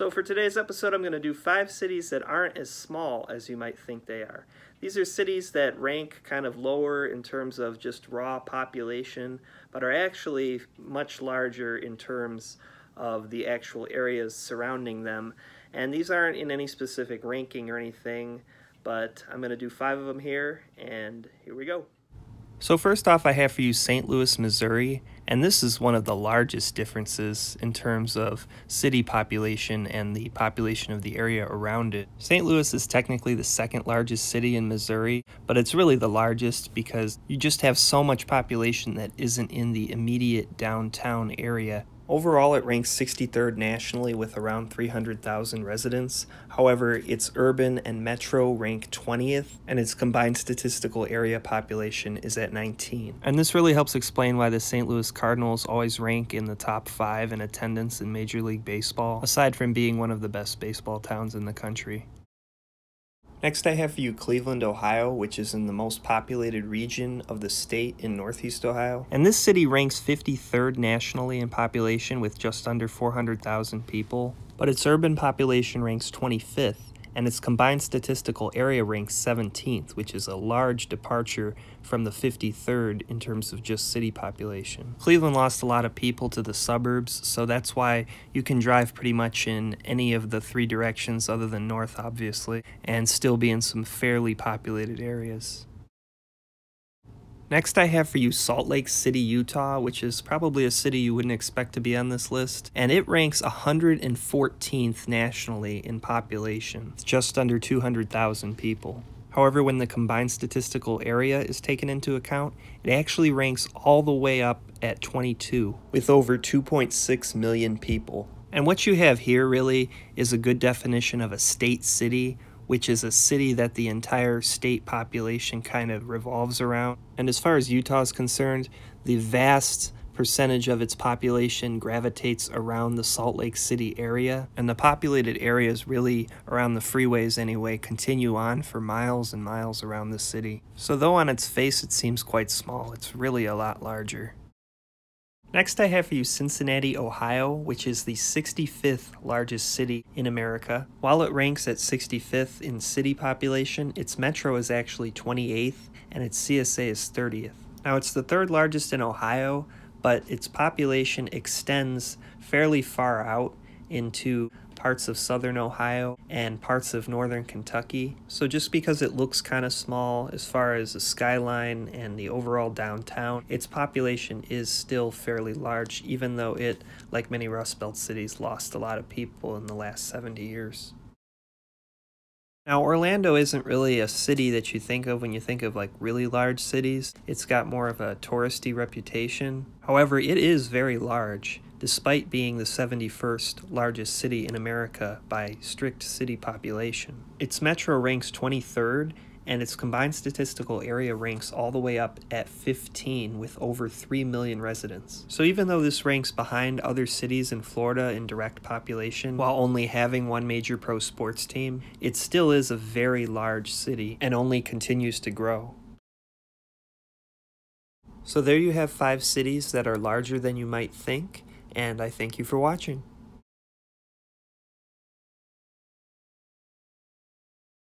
So for today's episode, I'm going to do five cities that aren't as small as you might think they are. These are cities that rank kind of lower in terms of just raw population, but are actually much larger in terms of the actual areas surrounding them. And these aren't in any specific ranking or anything, but I'm going to do five of them here, and here we go. So first off, I have for you St. Louis, Missouri, and this is one of the largest differences in terms of city population and the population of the area around it. St. Louis is technically the second largest city in Missouri, but it's really the largest because you just have so much population that isn't in the immediate downtown area. Overall, it ranks 63rd nationally with around 300,000 residents. However, its urban and metro rank 20th, and its combined statistical area population is at 19. And this really helps explain why the St. Louis Cardinals always rank in the top five in attendance in Major League Baseball, aside from being one of the best baseball towns in the country. Next, I have for you Cleveland, Ohio, which is in the most populated region of the state in Northeast Ohio. And this city ranks 53rd nationally in population with just under 400,000 people, but its urban population ranks 25th and its combined statistical area ranks 17th, which is a large departure from the 53rd in terms of just city population. Cleveland lost a lot of people to the suburbs, so that's why you can drive pretty much in any of the three directions other than north, obviously, and still be in some fairly populated areas. Next, I have for you Salt Lake City, Utah, which is probably a city you wouldn't expect to be on this list, and it ranks 114th nationally in population, just under 200,000 people. However, when the combined statistical area is taken into account, it actually ranks all the way up at 22, with over 2.6 million people. And what you have here really is a good definition of a state city which is a city that the entire state population kind of revolves around. And as far as Utah is concerned, the vast percentage of its population gravitates around the Salt Lake City area, and the populated areas really around the freeways anyway continue on for miles and miles around the city. So though on its face it seems quite small, it's really a lot larger. Next, I have for you Cincinnati, Ohio, which is the 65th largest city in America. While it ranks at 65th in city population, its metro is actually 28th and its CSA is 30th. Now, it's the third largest in Ohio, but its population extends fairly far out into parts of southern Ohio and parts of northern Kentucky. So just because it looks kind of small as far as the skyline and the overall downtown, its population is still fairly large, even though it, like many Rust Belt cities, lost a lot of people in the last 70 years. Now, Orlando isn't really a city that you think of when you think of like really large cities. It's got more of a touristy reputation. However, it is very large despite being the 71st largest city in America by strict city population. Its metro ranks 23rd, and its combined statistical area ranks all the way up at 15 with over 3 million residents. So even though this ranks behind other cities in Florida in direct population, while only having one major pro sports team, it still is a very large city and only continues to grow. So there you have five cities that are larger than you might think and I thank you for watching.